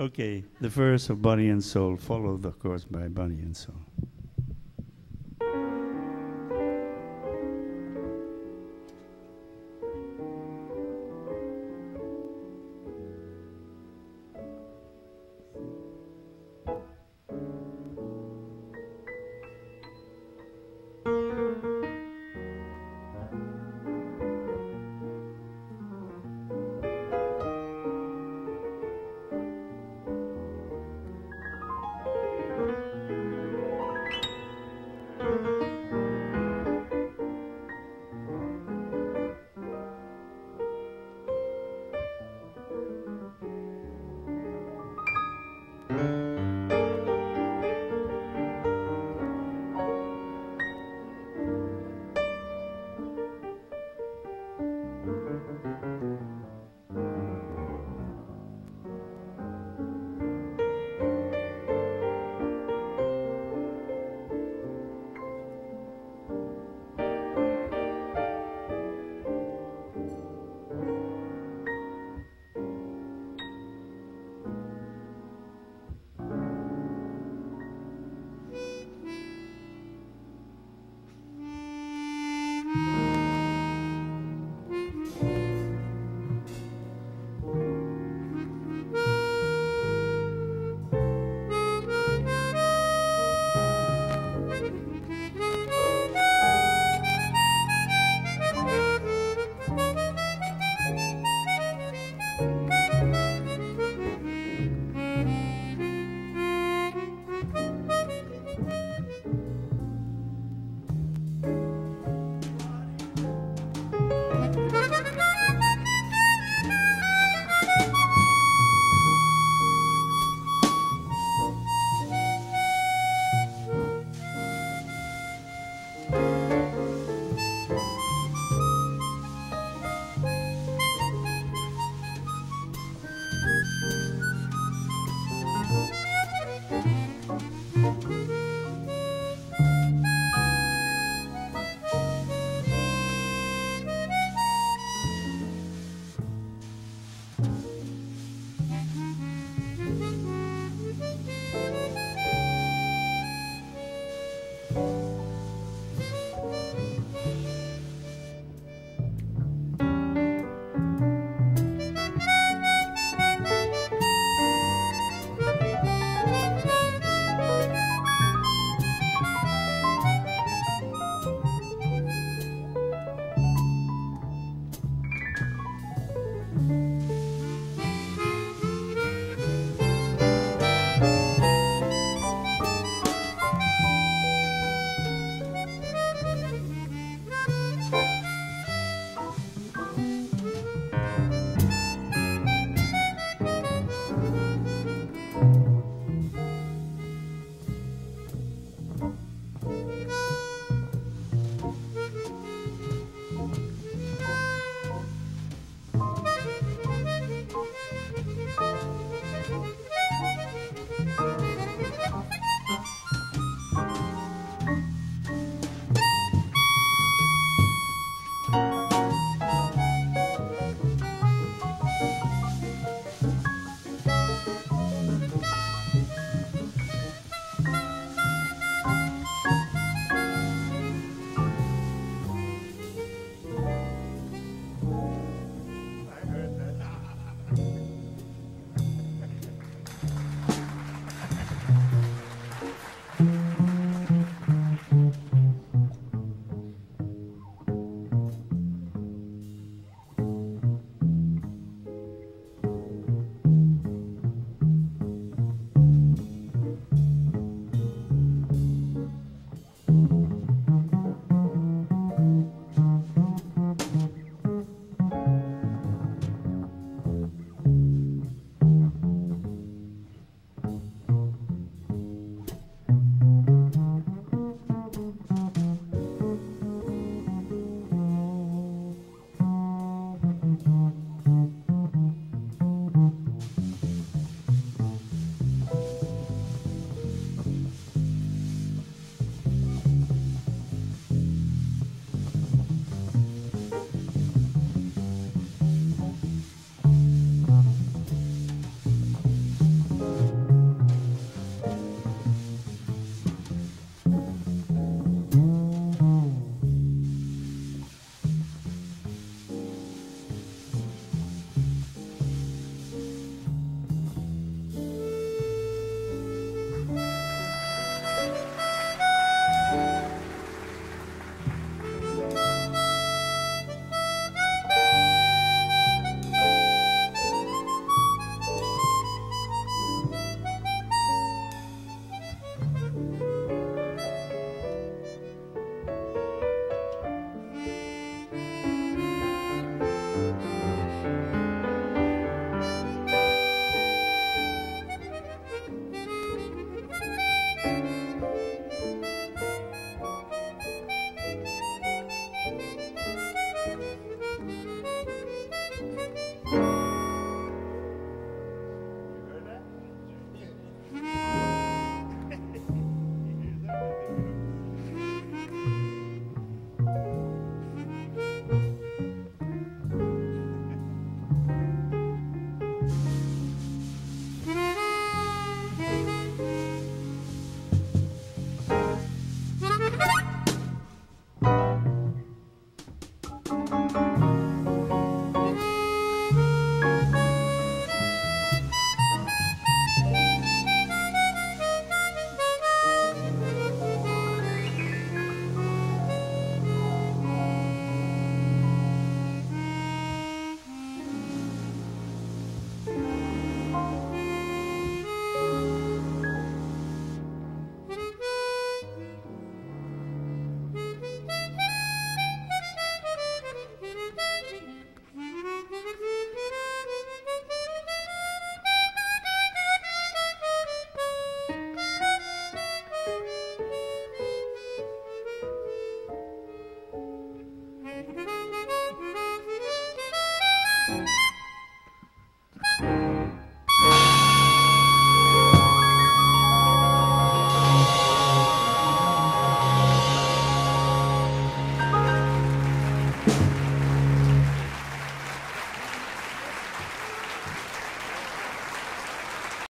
Okay, the verse of Body and Soul, followed, of course, by Body and Soul.